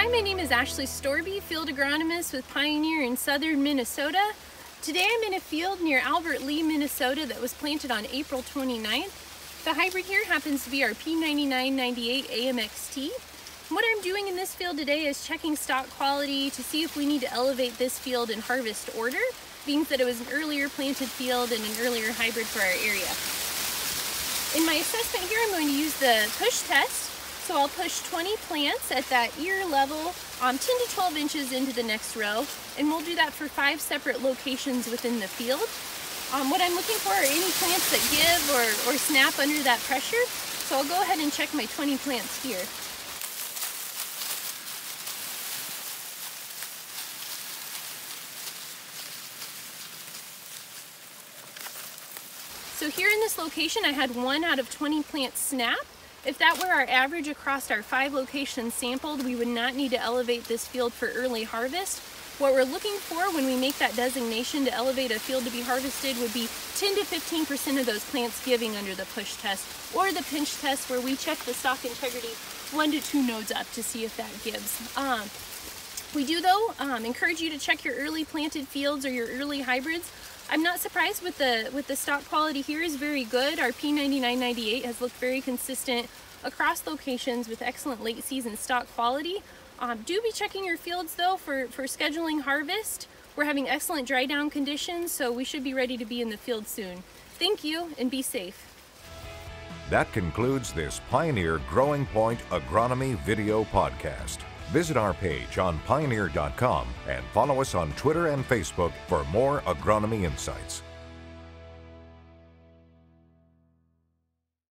Hi, my name is Ashley Storby, field agronomist with Pioneer in southern Minnesota. Today I'm in a field near Albert Lea, Minnesota that was planted on April 29th. The hybrid here happens to be our P9998 AMXT. What I'm doing in this field today is checking stalk quality to see if we need to elevate this field in harvest order, being that it was an earlier planted field and an earlier hybrid for our area. In my assessment here, I'm going to use the push test so I'll push 20 plants at that ear level, um, 10 to 12 inches into the next row, and we'll do that for five separate locations within the field. Um, what I'm looking for are any plants that give or, or snap under that pressure. So I'll go ahead and check my 20 plants here. So here in this location, I had one out of 20 plants snap. If that were our average across our five locations sampled, we would not need to elevate this field for early harvest. What we're looking for when we make that designation to elevate a field to be harvested would be 10 to 15% of those plants giving under the push test or the pinch test where we check the stalk integrity one to two nodes up to see if that gives. Um, we do though um, encourage you to check your early planted fields or your early hybrids. I'm not surprised with the with the stalk quality here is very good. Our P9998 has looked very consistent across locations with excellent late season stalk quality. Um, do be checking your fields though for, for scheduling harvest. We're having excellent dry down conditions, so we should be ready to be in the field soon. Thank you and be safe. That concludes this Pioneer Growing Point Agronomy video podcast. Visit our page on pioneer.com and follow us on Twitter and Facebook for more agronomy insights.